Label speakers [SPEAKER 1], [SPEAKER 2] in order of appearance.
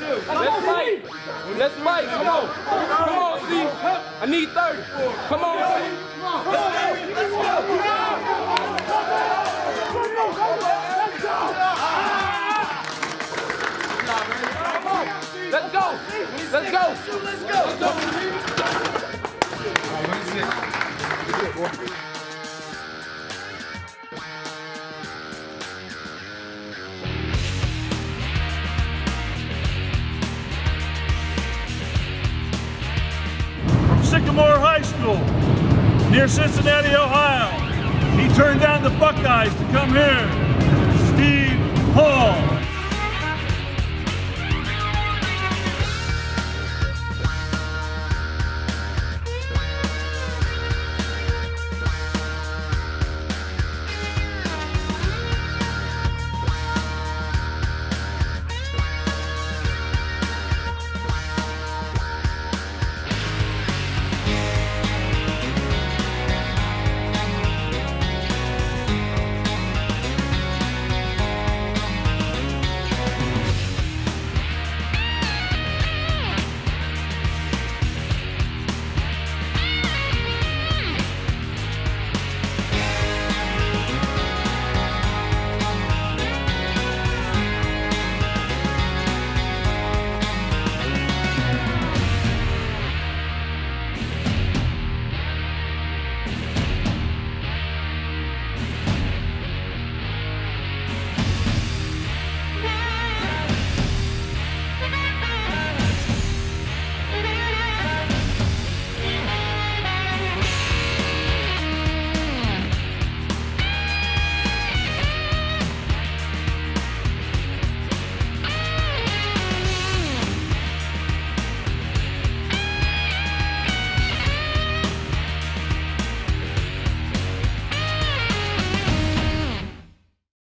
[SPEAKER 1] Let's fight. Let's fight. Come on. Come on, C. I need 30. Come on, C. Let's go. Let's go. Let's go.
[SPEAKER 2] from Sycamore High School near Cincinnati, Ohio. He turned down the Buckeyes to come here. Steve Hull.